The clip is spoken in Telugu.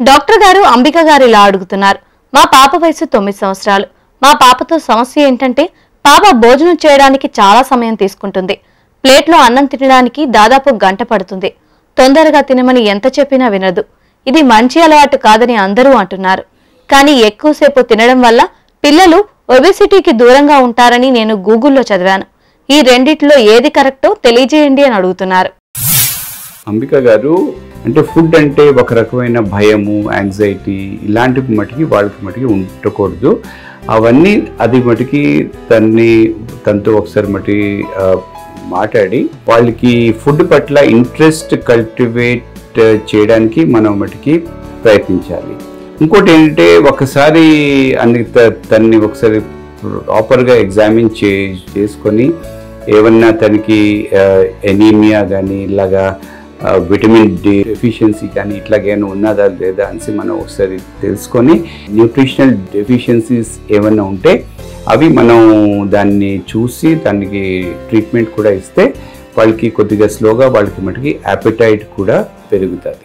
డాక్టర్ గారు అంబిక గారు ఇలా అడుగుతున్నారు. మా పాప వయసు తొమ్మిది సంవత్సరాలు. మా పాపతో సమస్య ఏంటంటే పాప భోజనం చేయడానికి చాలా సమయం తీసుకుంటుంది. ప్లేట్లో అన్నం తినడానికి దాదాపు గంట పడుతుంది. తొందరగా తినమని ఎంత చెప్పినా వినదు. ఇది మంచి అలవాటు కాదని అందరూ అంటున్నారు. కానీ ఎక్కువసేపు తినడం వల్ల పిల్లలు ఒబెసిటీకి దూరంగా ఉంటారని నేను గూగుల్లో చదివాను. ఈ రెండిట్లో ఏది కరెక్టో తెలియజేయండి అని అడుగుతున్నారు. అంబిక గారు అంటే ఫుడ్ అంటే ఒక రకమైన భయము యాంగ్జైటీ ఇలాంటివి మటుకి వాళ్ళకి మటుకి ఉండకూడదు. అవన్నీ అది మటుకి తన్ని తనతో ఒకసారి మటుకి మాట్లాడి వాళ్ళకి ఫుడ్ పట్ల ఇంట్రెస్ట్ కల్టివేట్ చేయడానికి మనం మటుకి ప్రయత్నించాలి. ఇంకోటి ఏంటంటే ఒకసారి అన్ని త- తన్ని ఒకసారి ప్రాపర్గా ఎగ్జామిన్ చే చేసుకొని ఏమన్నా తనకి ఎనీమియా కానీ ఇలాగా విటమిన్ డి డెఫిషియన్సీ కానీ ఇట్లాగేమైనా ఉన్నదా లేదా అనేసి మనం ఒకసారి తెలుసుకొని న్యూట్రిషనల్ డెఫిషియన్సీస్ ఏమైనా ఉంటే అవి మనం దాన్ని చూసి దానికి ట్రీట్మెంట్ కూడా ఇస్తే వాళ్ళకి కొద్దిగా స్లోగా వాళ్ళకి మటుకి యాపిటైట్ కూడా పెరుగుతుంది.